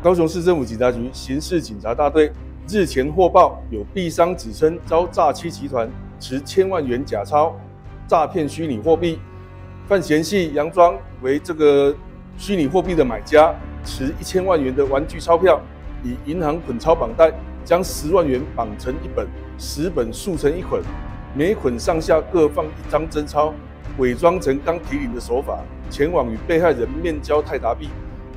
高雄市政府警察局刑事警察大队日前获报，有币商指称遭诈欺集团持千万元假钞诈骗虚拟货币，范闲系佯装为这个虚拟货币的买家，持一千万元的玩具钞票，以银行捆钞绑带，将十万元绑成一本，十本束成一捆，每捆上下各放一张真钞，伪装成刚提领的手法，前往与被害人面交泰达币。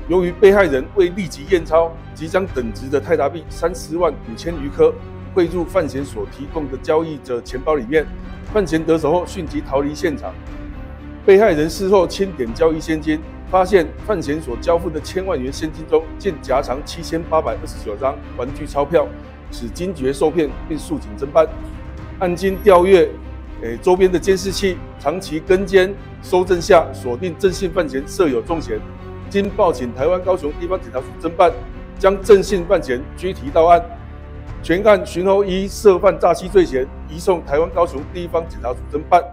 由于被害人未立即验钞，即将等值的泰达币三十万五千余颗汇入范闲所提供的交易者钱包里面，范闲得手后迅即逃离现场。被害人事后清点交易现金，发现范闲所交付的千万元现金中，竟夹藏七千八百二十九张玩具钞票，使惊觉受骗，并诉警侦办。案经调阅，诶周边的监视器，长期跟监搜证下，锁定郑姓范闲设有重嫌。经报请台湾高雄地方警察署侦办，将郑姓犯嫌拘提到案，全案寻获依涉犯诈欺罪嫌，移送台湾高雄地方警察署侦办。